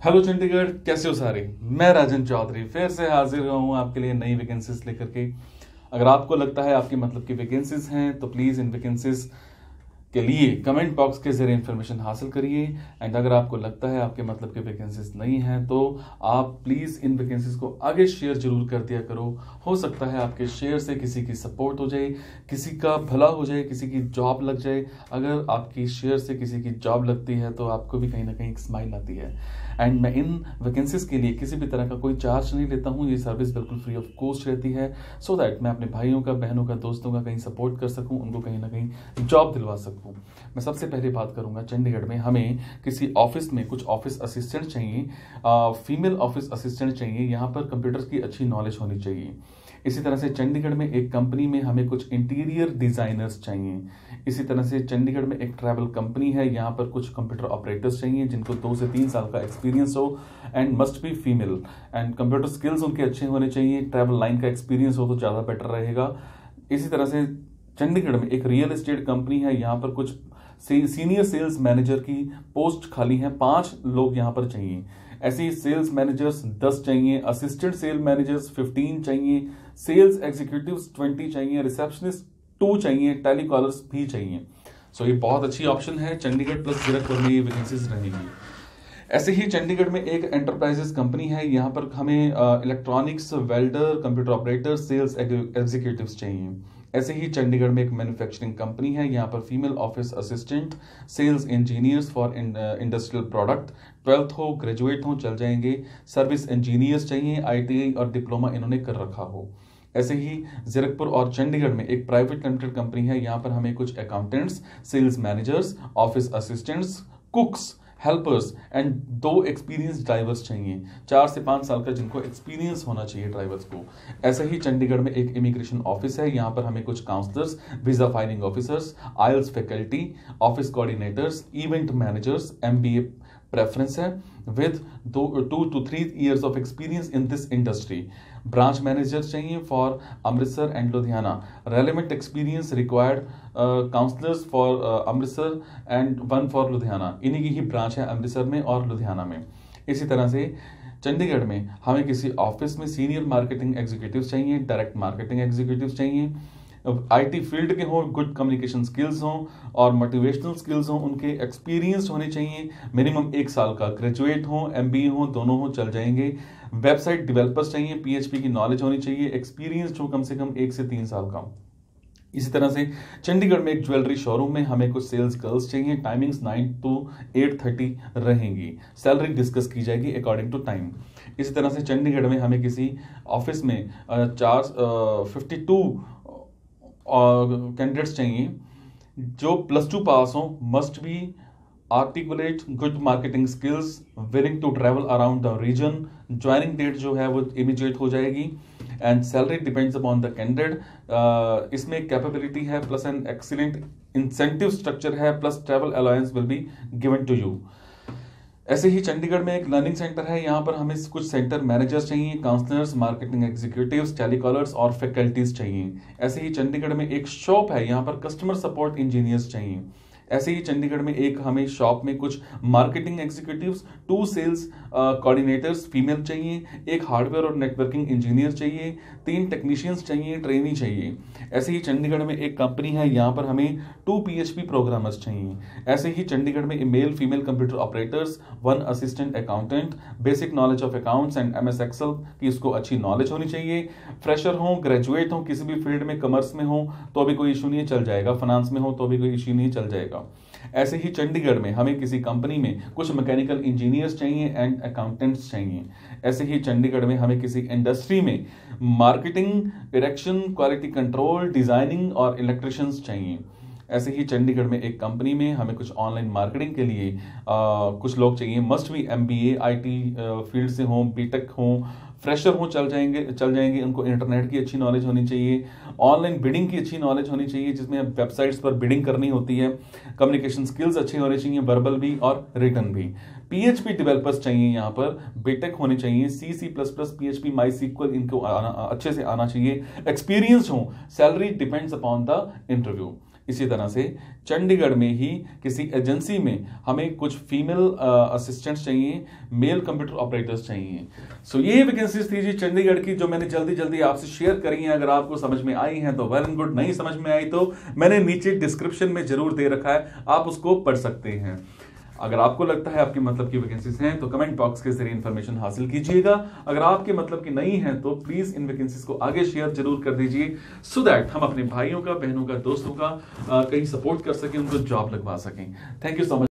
Hello Chandigarh कैसे हो सारे? मैं राजन चौधरी फिर से हाजिर हुआ हूँ आपके लिए नई वैकेंसीज लेकर के। अगर आपको लगता है आपके मतलब की वैकेंसीज हैं तो प्लीज़ इन वैकेंसीज के लिए कमेंट बॉक्स के ज़रिए इन्फॉर्मेशन हासिल करिए। एंड अगर आपको लगता है आपके मतलब के वैकेंसीज नहीं हैं तो आप प्लीज़ इन वैकेंसीज को आगे शेयर ज़रूर कर दिया करो। हो सकता है आपके शेयर से किसी की सपोर्ट हो जाए, किसी का भला हो जाए, किसी की जॉब लग जाए। अगर आपकी शेयर से किसी की जॉब लगती है तो आपको भी कहीं ना कहीं स्माइल आती है। एंड मैं इन वैकेंसीज के लिए किसी भी तरह का कोई चार्ज नहीं लेता हूँ। ये सर्विस बिल्कुल फ्री ऑफ़ कॉस्ट रहती है। सो so दैट मैं अपने भाइयों का, बहनों का, दोस्तों का कहीं सपोर्ट कर सकूँ, उनको कहीं ना कहीं जॉब दिलवा सकूँ। मैं सबसे पहले बात करूँगा, चंडीगढ़ में हमें किसी ऑफ़िस में कुछ ऑफ़िस असिस्टेंट चाहिए फीमेल ऑफ़िस असिस्टेंट चाहिए। यहाँ पर कंप्यूटर की अच्छी नॉलेज होनी चाहिए। इसी तरह से चंडीगढ़ में एक कंपनी में हमें कुछ इंटीरियर डिजाइनर्स चाहिए। इसी तरह से चंडीगढ़ में एक ट्रैवल कंपनी है, यहाँ पर कुछ कंप्यूटर ऑपरेटर्स चाहिए, जिनको दो से तीन साल का एक्सपीरियंस हो and must be female and computer skills उनके अच्छे होने चाहिए ट्रैवल लाइन का एक्सपीरियंस हो तो ज़्यादा बेटर रहेगा। इसी तरह से चंडीगढ़ में एक रियल एस्टेट कंपनी है, यहाँ पर कुछ सीनियर सेल्स मैनेजर की पोस्ट खाली है, पाँच लोग यहाँ पर चाहिए। ऐसे सेल्स मैनेजर्स दस चाहिए असिस्टेंट सेल मैनेजर्स फिफ्टीन चाहिए सेल्स एग्जीक्यूटिव ट्वेंटी चाहिए रिसेप्शनिस्ट टू चाहिए टेलीकॉलर्स भी चाहिए। सो so, ये बहुत अच्छी ऑप्शन है चंडीगढ़ प्लस जीरकपुर में ये वैकेंसीज रहेंगी। ऐसे ही चंडीगढ़ में एक एंटरप्राइजेस कंपनी है यहाँ पर हमें electronics welder computer operator sales executives चाहिए। ऐसे ही चंडीगढ़ में एक मैन्युफैक्चरिंग कंपनी है, यहाँ पर female office assistant sales engineers for industrial product twelfth हो ग्रेजुएट हो, चल जाएँगे. सर्विस इंजीनियर्स चाहिए आईटीआई और डिप्लोमा इन्होंने कर रखा हो. ऐसे ही जीरकपुर और चंडीगढ़ में एक प्राइवेट लिमिटेड कंपनी है, यहाँ पर हमें कुछ accountants sales managers office assistants cooks helpers and दो एक्सपीरियंस ड्राइवर्स चाहिए। चार से पाँच साल का जिनको एक्सपीरियंस होना चाहिए ड्राइवर्स को। ऐसे ही चंडीगढ़ में एक इमिग्रेशन ऑफ़िस है। यहाँ पर हमें कुछ counsellors visa filing officers IELTS faculty office coordinators event managers M preference है with two to three years of experience in this industry branch manager चाहिए for Amritsar and Ludhiana. Relevant experience required counsellors for Amritsar and one for Ludhiana. इन्हीं की ही branch है अमृतसर में और लुधियाना में। इसी तरह से चंडीगढ़ में हमें किसी ऑफ़िस में सीनियर मार्केटिंग एग्जीक्यूटिव चाहिए डायरेक्ट मार्केटिंग एग्जीक्यूटिव चाहिए आईटी फ़ील्ड के हों गुड कम्युनिकेशन स्किल्स हों और मोटिवेशनल स्किल्स हों, उनके एक्सपीरियंस होने चाहिए। मिनिमम एक साल का ग्रेजुएट हों एम बी हों, दोनों हों, चल जाएँगे। वेबसाइट डिवेलपर्स चाहिए पीएचपी की नॉलेज होनी चाहिए एक्सपीरियंस हो कम से कम एक से तीन साल का। इसी तरह से चंडीगढ़ में एक ज्वेलरी शोरूम में हमें कुछ सेल्स गर्ल्स चाहिए timings nine to eight thirty रहेंगी। सैलरी डिस्कस की जाएगी अकॉर्डिंग टू टाइम इसी तरह से चंडीगढ़ में हमें किसी ऑफ़िस में चार फिफ्टी टू कैंडिडेट्स चाहिए, जो प्लस टू पास हो must be articulate good marketing skills willing to travel around the region joining date जो है वो इमीजिएट हो जाएगी and salary depends upon the candidate इसमें कैपेबिलिटी है plus an excellent incentive structure है plus travel allowance will be given to you ऐसे ही चंडीगढ़ में एक लर्निंग सेंटर है। यहाँ पर हमें कुछ सेंटर मैनेजर्स चाहिए काउंसलर्स मार्केटिंग एग्जीक्यूटिव टेलीकॉलर्स और फैकल्टीज चाहिए। ऐसे ही चंडीगढ़ में एक शॉप है। यहाँ पर कस्टमर सपोर्ट इंजीनियर्स चाहिए। ऐसे ही चंडीगढ़ में एक हमें शॉप में कुछ marketing executives two sales coordinators female चाहिए, एक हार्डवेयर और नेटवर्किंग इंजीनियर चाहिए, तीन टेक्नीशियंस चाहिए ट्रेनी चाहिए। ऐसे ही चंडीगढ़ में एक कंपनी है, यहाँ पर हमें टू पीएचपी प्रोग्रामर्स चाहिए। ऐसे ही चंडीगढ़ में male female computer operators one assistant accountant basic knowledge of accounts and M S Excel की इसको अच्छी नॉलेज होनी चाहिए। फ्रेशर हो ग्रेजुएट हो, किसी भी फ़ील्ड में कमर्स में हो तो भी कोई इशू नहीं चल जाएगा। फाइनेंस में हो तो भी कोई इशू नहीं चल जाएगा। जाएगा ऐसे ही चंडीगढ़ में हमें किसी कंपनी में कुछ मैकेनिकल इंजीनियर्स चाहिए एंड अकाउंटेंट्स चाहिए। ऐसे ही चंडीगढ़ में हमें किसी इंडस्ट्री में marketing direction quality control designing और इलेक्ट्रिशियंस चाहिए। ऐसे ही चंडीगढ़ में एक कंपनी में हमें कुछ ऑनलाइन मार्केटिंग के लिए आ, कुछ लोग चाहिए। Must be M B A I T field से हों बी टेक हों फ्रेशर हों चल जाएँगे चल जाएँगे। उनको इंटरनेट की अच्छी नॉलेज होनी चाहिए। ऑनलाइन बिडिंग की अच्छी नॉलेज होनी चाहिए जिसमें वेबसाइट्स पर बिडिंग करनी होती है। कम्युनिकेशन स्किल्स अच्छे होने चाहिए वर्बल भी और रिटर्न भी। पीएचपी डेवलपर्स चाहिए यहाँ पर। बीटेक होने चाहिए। C C plus plus P H P MySQL इनको आना, अच्छे से आना चाहिए। एक्सपीरियंस हो। Salary depends upon the interview इसी तरह से चंडीगढ़ में ही किसी एजेंसी में हमें कुछ फीमेल असिस्टेंट्स चाहिए मेल कंप्यूटर ऑपरेटर्स चाहिए। सो so, ये वैकेंसीज थी जी चंडीगढ़ की जो मैंने जल्दी जल्दी आपसे शेयर करी हैं। अगर आपको समझ में आई हैं तो वेल एंड गुड नहीं समझ में आई तो मैंने नीचे डिस्क्रिप्शन में ज़रूर दे रखा है आप उसको पढ़ सकते हैं। अगर आपको लगता है आपके मतलब की वैकेंसीज हैं तो कमेंट बॉक्स के ज़रिए इन्फॉर्मेशन हासिल कीजिएगा। अगर आपके मतलब की नहीं है तो प्लीज़ इन वैकेंसीज को आगे शेयर ज़रूर कर दीजिए। सो दैट हम अपने भाइयों का, बहनों का, दोस्तों का कहीं सपोर्ट कर सकें, उनको जॉब लगवा सकें। Thank you so much